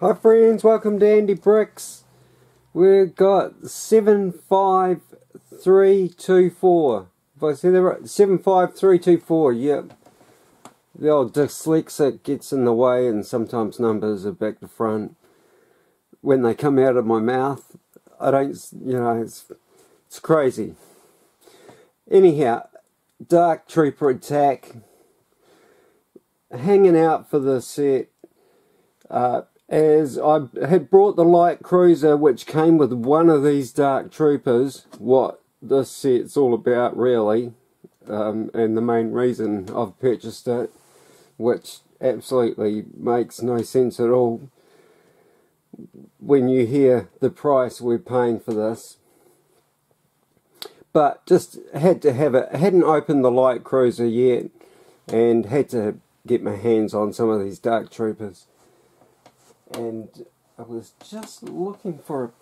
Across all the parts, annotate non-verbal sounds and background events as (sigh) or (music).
Hi friends, welcome to Andy Bricks. We've got 75324. If I say that right, 75324, yep. The old dyslexic gets in the way and sometimes numbers are back to front. When they come out of my mouth, I don't, you know, it's, it's crazy. Anyhow, Dark Trooper Attack. Hanging out for the set. Uh, as I had brought the light cruiser which came with one of these dark troopers what this set's all about really um, and the main reason I've purchased it which absolutely makes no sense at all when you hear the price we're paying for this. But just had to have it I hadn't opened the light cruiser yet and had to get my hands on some of these dark troopers and I was just looking for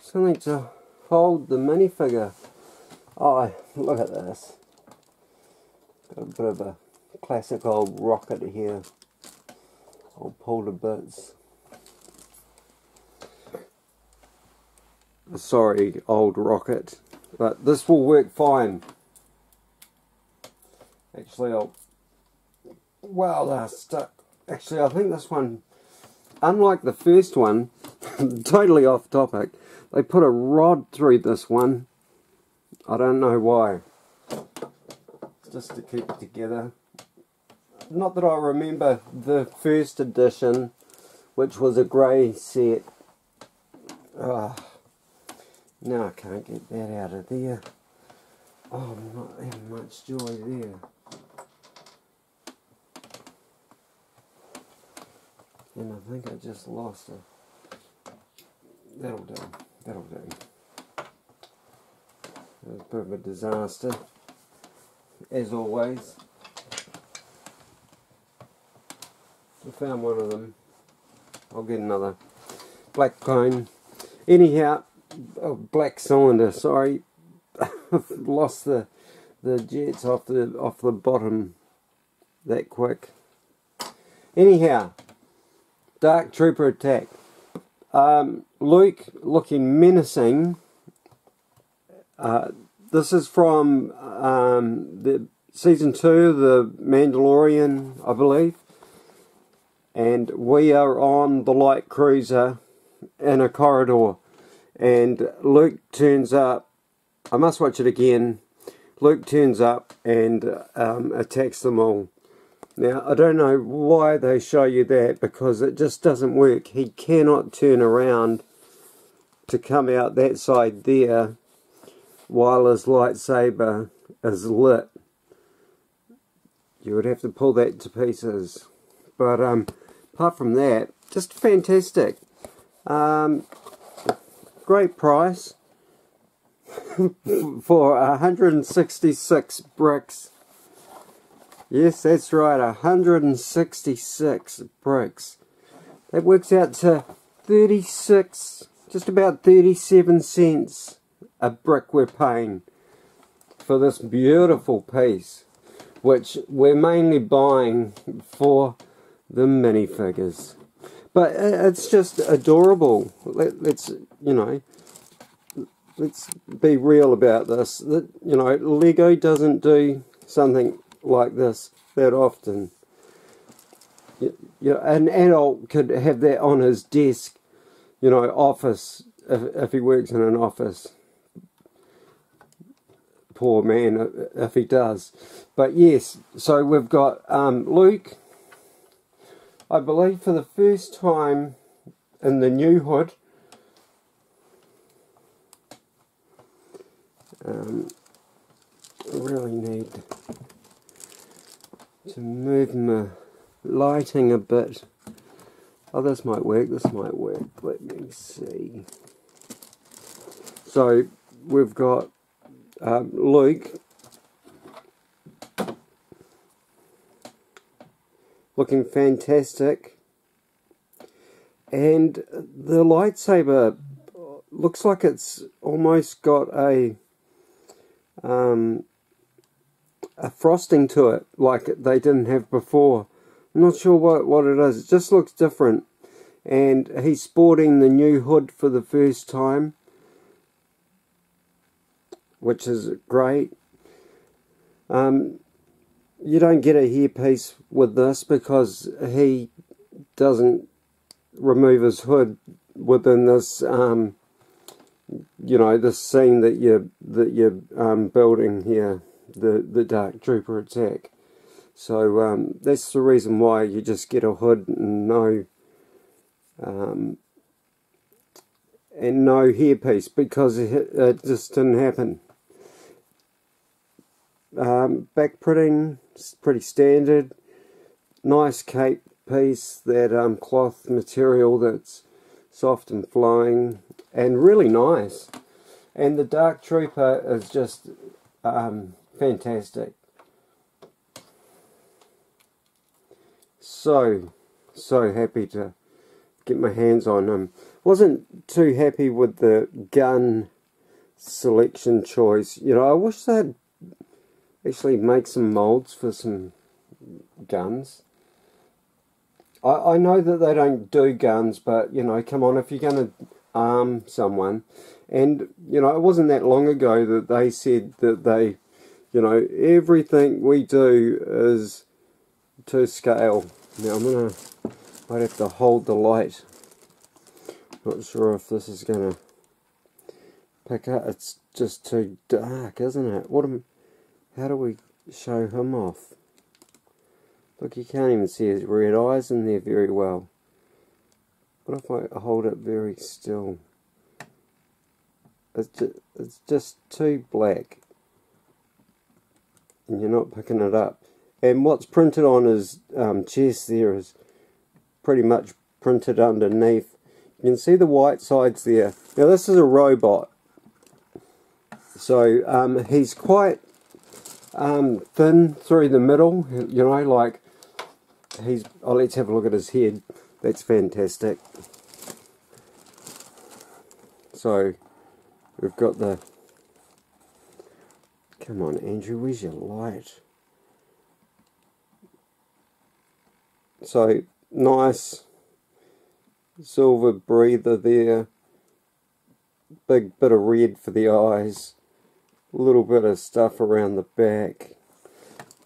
something to hold the minifigure. Oh, look at this. Got a bit of a classic old rocket here. I'll pull bits. Sorry, old rocket. But this will work fine. Actually, I'll... Wow, they're uh, stuck Actually, I think this one, unlike the first one, (laughs) totally off topic, they put a rod through this one. I don't know why. Just to keep it together. Not that I remember the first edition, which was a grey set. Oh, now I can't get that out of there. Oh, not having much joy there. And I think I just lost a. That'll do. That'll do. It was a bit of a disaster, as always. I found one of them. I'll get another. Black cone. Anyhow, oh, black cylinder. Sorry, (laughs) lost the the jets off the off the bottom that quick. Anyhow, Dark Trooper attack. Um, Luke looking menacing. Uh, this is from um, the season two, the Mandalorian, I believe. And we are on the light cruiser in a corridor. And Luke turns up. I must watch it again. Luke turns up and um, attacks them all. Now, I don't know why they show you that because it just doesn't work. He cannot turn around to come out that side there while his lightsaber is lit. You would have to pull that to pieces. But um, apart from that, just fantastic. Um, great price (laughs) for 166 bricks. Yes, that's right, 166 bricks. That works out to 36, just about 37 cents a brick we're paying for this beautiful piece, which we're mainly buying for the minifigures. But it's just adorable. Let, let's, you know, let's be real about this. That You know, Lego doesn't do something like this that often. You, you an adult could have that on his desk, you know, office, if, if he works in an office. Poor man, if he does. But yes, so we've got um, Luke, I believe for the first time in the new hood. Um, really need to move my lighting a bit. Oh, this might work, this might work. Let me see. So, we've got um, Luke looking fantastic. And the lightsaber looks like it's almost got a um, a frosting to it like they didn't have before. I'm not sure what, what it is. It just looks different. And he's sporting the new hood for the first time. Which is great. Um, you don't get a hairpiece with this because he doesn't remove his hood within this um, you know this scene that you that you're um, building here the the dark trooper attack. So um, that's the reason why you just get a hood and no um, and no hairpiece because it, it just didn't happen. Um, back printing pretty standard. Nice cape piece that um, cloth material that's soft and flowing and really nice. And the dark trooper is just um, fantastic. So so happy to get my hands on him. Wasn't too happy with the gun selection choice. You know I wish they'd actually make some molds for some guns. I, I know that they don't do guns, but, you know, come on, if you're going to arm someone, and, you know, it wasn't that long ago that they said that they, you know, everything we do is to scale. Now, I'm to, might have to hold the light. Not sure if this is to pick up. It's just too dark, isn't it? What am, how do we show him off? Look, you can't even see his red eyes in there very well. What if I hold it very still? It's just, it's just too black. And you're not picking it up. And what's printed on his um, chest there is pretty much printed underneath. You can see the white sides there. Now this is a robot. So um, he's quite um, thin through the middle, you know, like he's oh let's have a look at his head that's fantastic so we've got the come on Andrew where's your light? So nice silver breather there. Big bit of red for the eyes. A little bit of stuff around the back.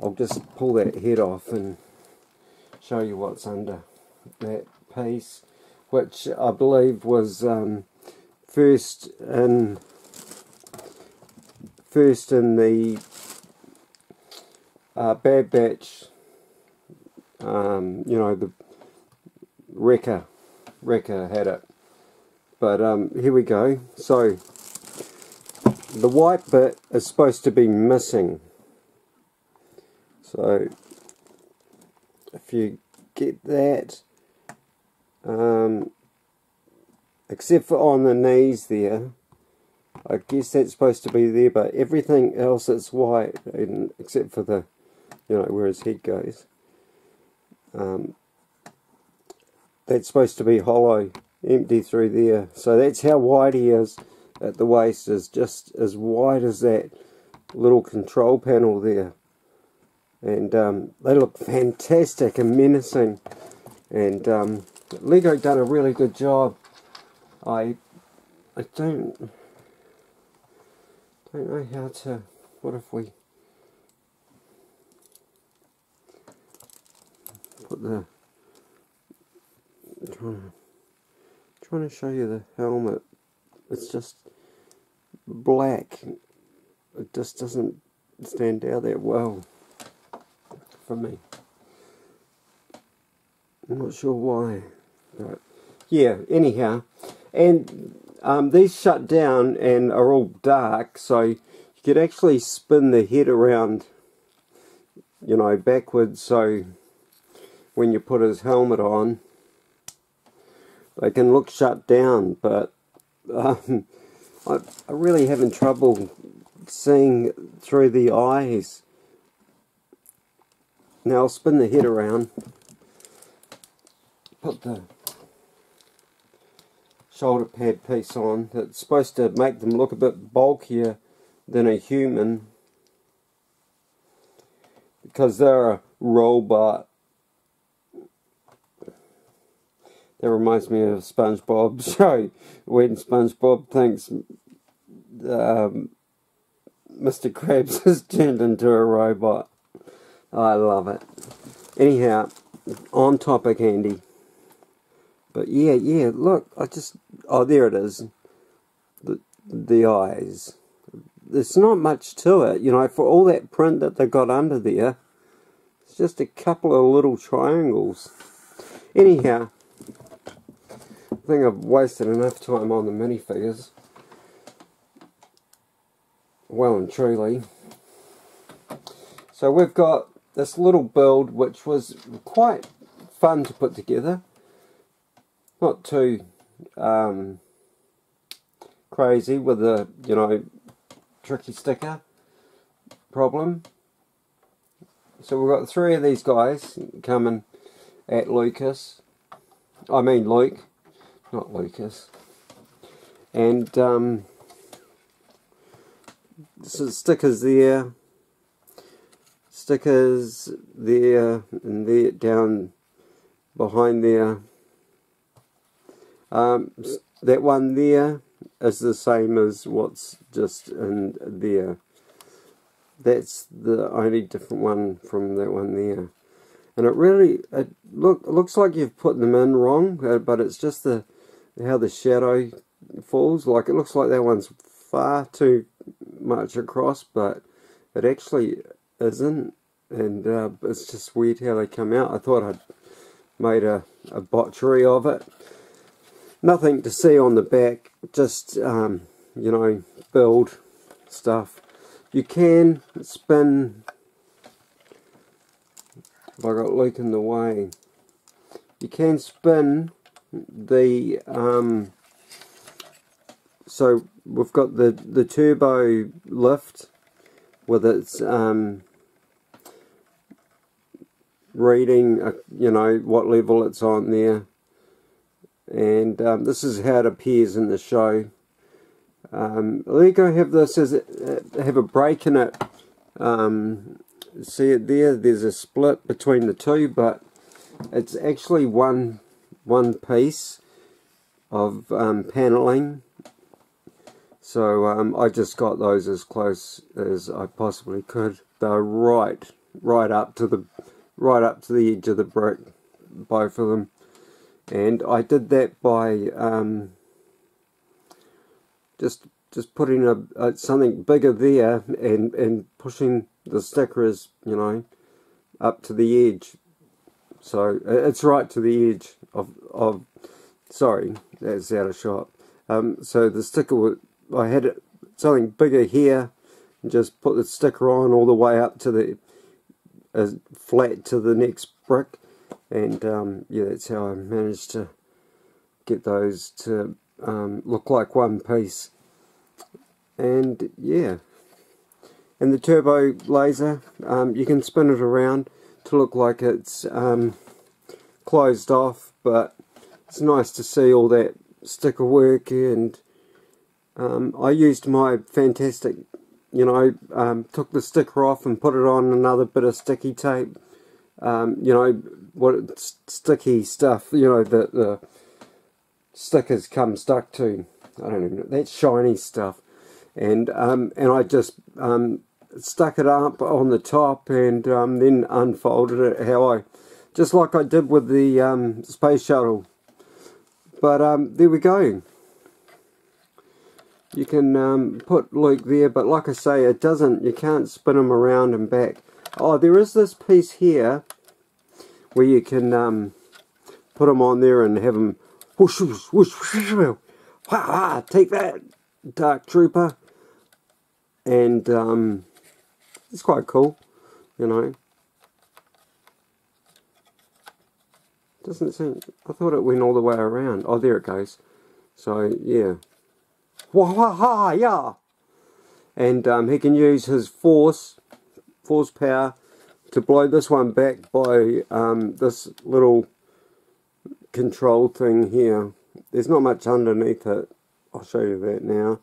I'll just pull that head off and show you what's under that piece which I believe was um, first in first in the uh, Bad Batch um, you know the Wrecker Wrecker had it. But um, here we go. So the white bit is supposed to be missing. So if you get that um, except for on the knees there I guess that's supposed to be there but everything else is white and, except for the you know where his head goes. Um, that's supposed to be hollow empty through there. So that's how wide he is at the waist is just as wide as that little control panel there. And um, they look fantastic and menacing. And um, Lego done a really good job. I I don't don't know how to what if we put the trying to, trying to show you the helmet it's just black it just doesn't stand out that well for me. I'm not sure why, but yeah, anyhow. And um, these shut down and are all dark, so you could actually spin the head around, you know, backwards, so when you put his helmet on, they can look shut down, but um, I, I'm really having trouble seeing through the eyes. Now I'll spin the head around, put the shoulder pad piece on. that's supposed to make them look a bit bulkier than a human because they're a robot That reminds me of SpongeBob (laughs) show when SpongeBob thinks um, Mr. Krabs (laughs) has turned into a robot. I love it. Anyhow, on topic, Andy. But yeah, yeah, look, I just, oh, there it is. The, the eyes. There's not much to it, you know, for all that print that they got under there. It's just a couple of little triangles. Anyhow, I think I've wasted enough time on the minifigures. Well and truly. So we've got this little build which was quite fun to put together. Not too um, crazy with the, you know, tricky sticker problem. So we've got three of these guys coming at Lucas. I mean Luke, not Lucas. And um, so stickers there, stickers there, and there down behind there. Um, that one there is the same as what's just in there. That's the only different one from that one there. And it really, it look it looks like you've put them in wrong, uh, but it's just the how the shadow falls. Like it looks like that one's far too much across, but it actually isn't. And uh, it's just weird how they come out. I thought I'd made a, a botchery of it. Nothing to see on the back, just, um, you know, build stuff. You can spin, I got Luke in the way, you can spin the, um, so we've got the, the turbo lift with its um, reading, uh, you know, what level it's on there. And um, this is how it appears in the show. Um, Lego have this as uh, have a break in it. Um, see it there? There's a split between the two, but it's actually one one piece of um, paneling so um, I just got those as close as I possibly could. They're right, right up to the, right up to the edge of the brick, both of them. And I did that by um, just just putting a, a, something bigger there and and pushing the stickers, you know, up to the edge. So it's right to the edge of of. Sorry, that's out of shot. Um, so the sticker was, I had something bigger here and just put the sticker on all the way up to the uh, flat to the next brick and um, yeah that's how I managed to get those to um, look like one piece. And yeah. And the turbo laser um, you can spin it around to look like it's um, closed off but it's nice to see all that sticker work. And um, I used my fantastic, you know, um, took the sticker off and put it on another bit of sticky tape. You know, what sticky stuff, you know, that the stickers come stuck to. I don't even know, that shiny stuff. And, um, and I just um, stuck it up on the top and um, then unfolded it how I, just like I did with the um space shuttle. But um there we go you can um, put Luke there, but like I say, it doesn't, you can't spin him around and back. Oh, there is this piece here where you can um, put them on there and have them whoosh, whoosh, whoosh, whoosh, whoosh, whoosh, take that, Dark Trooper. And um, it's quite cool, you know. Doesn't seem, I thought it went all the way around. Oh, there it goes. So, yeah. Wah yeah. And um, he can use his force, force power, to blow this one back by um, this little control thing here. There's not much underneath it. I'll show you that now.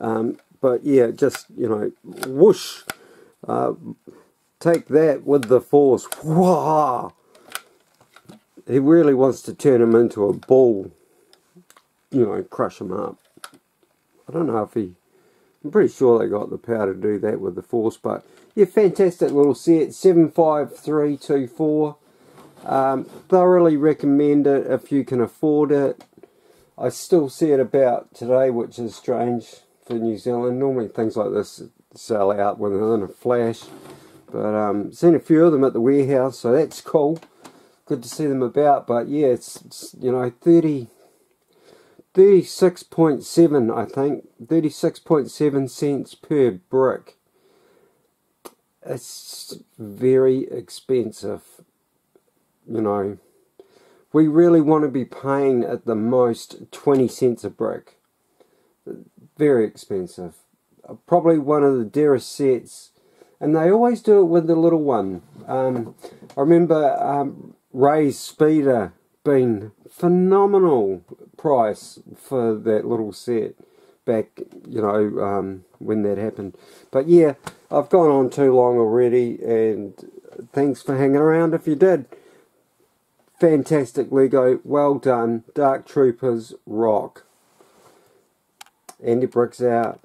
Um, but yeah, just, you know, whoosh. Uh, take that with the force. He really wants to turn him into a ball, you know, crush him up. I don't know if he, I'm pretty sure they got the power to do that with the force, but yeah, fantastic little set, 75324. Um, thoroughly recommend it if you can afford it. I still see it about today, which is strange for New Zealand. Normally things like this sell out within a flash. But um, seen a few of them at the warehouse, so that's cool. Good to see them about. But yeah, it's, it's you know 30, 36.7 I think, 36.7 cents per brick. It's very expensive, you know. We really want to be paying at the most 20 cents a brick. Very expensive. Probably one of the dearest sets and they always do it with the little one. Um, I remember um, Rey's speeder being phenomenal price for that little set back, you know, um, when that happened. But yeah, I've gone on too long already, and thanks for hanging around if you did. Fantastic Lego, well done. Dark Troopers rock. Andy Bricks out.